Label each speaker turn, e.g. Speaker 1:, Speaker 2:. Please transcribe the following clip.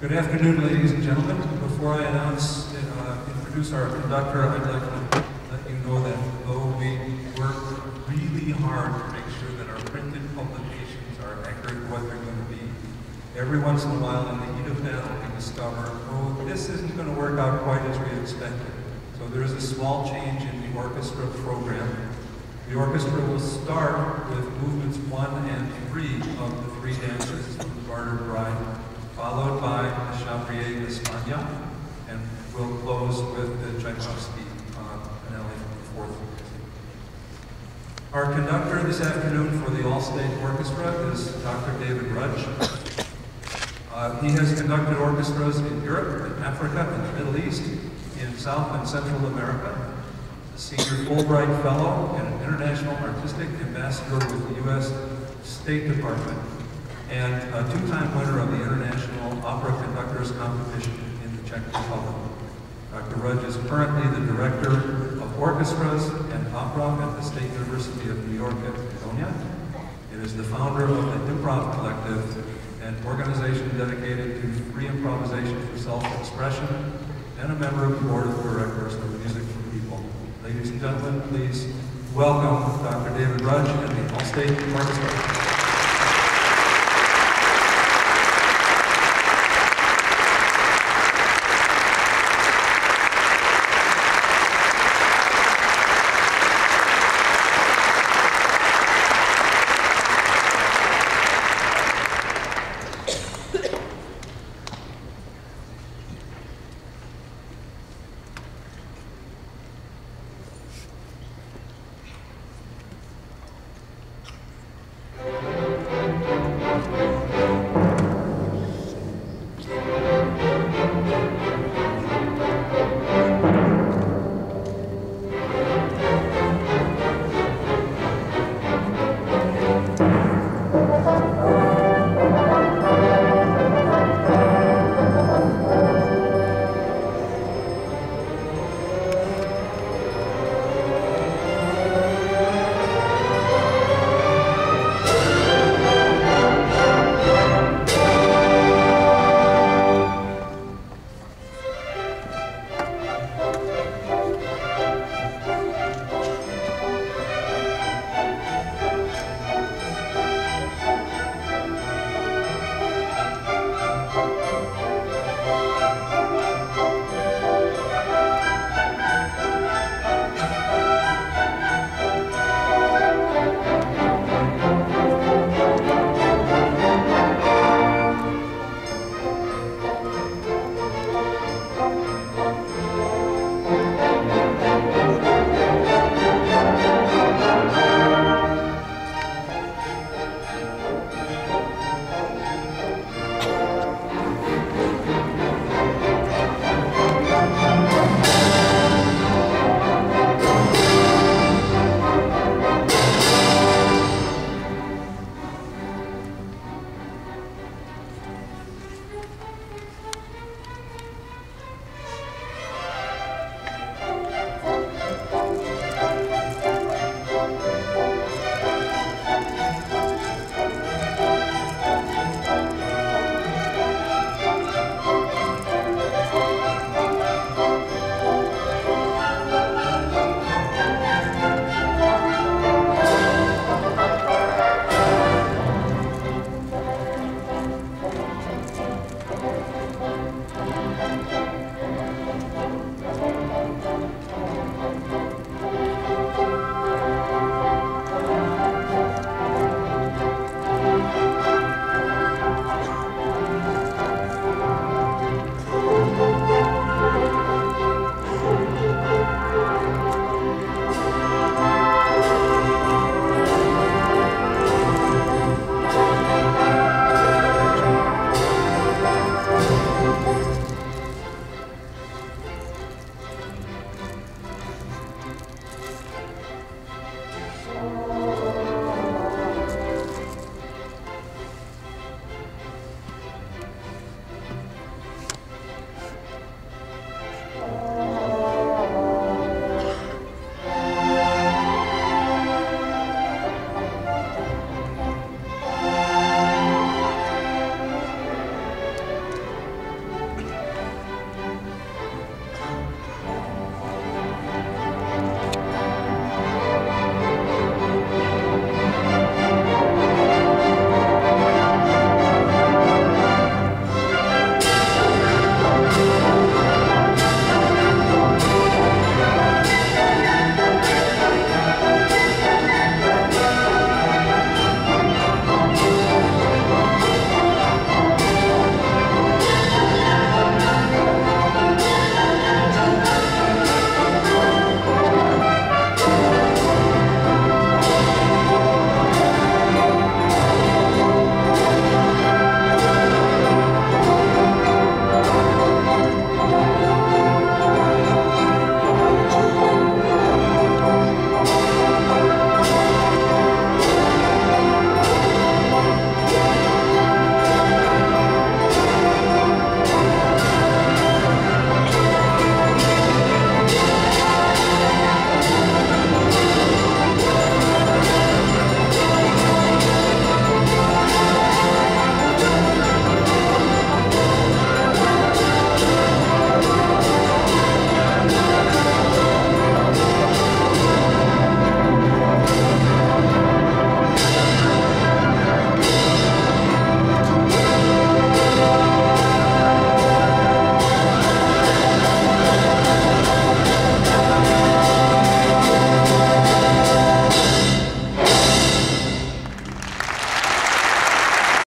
Speaker 1: Good afternoon, ladies and gentlemen. Before I announce, uh, introduce our conductor, I'd like to let you know that though we work really hard to make sure that our printed publications are accurate what they're going to be, every once in a while in the heat of battle we discover, oh, this isn't going to work out quite as we expected. So there's a small change in the orchestra program. The orchestra will start with movements one and three of the three dances of the Bartered Bride, followed by Chabrier d'Espagne, and we'll close with the Tchaikovsky uh, finale from the fourth. Our conductor this afternoon for the All-State Orchestra is Dr. David Rudge. Uh, he has conducted orchestras in Europe, in Africa, in the Middle East, in South and Central America, a senior Fulbright Fellow and an International Artistic Ambassador with the U.S. State Department, and a two-time winner of the International Opera Conductors Competition in the Czech Republic. Dr. Rudge is currently the Director of Orchestras and Opera at the State University of New York at Fredonia. It is the founder of the Improv Collective, an organization dedicated to free improvisation for self-expression, and a member of the Board of Directors of Music for People. Ladies and gentlemen, please welcome Dr. David Rudge and the All-State Orchestra.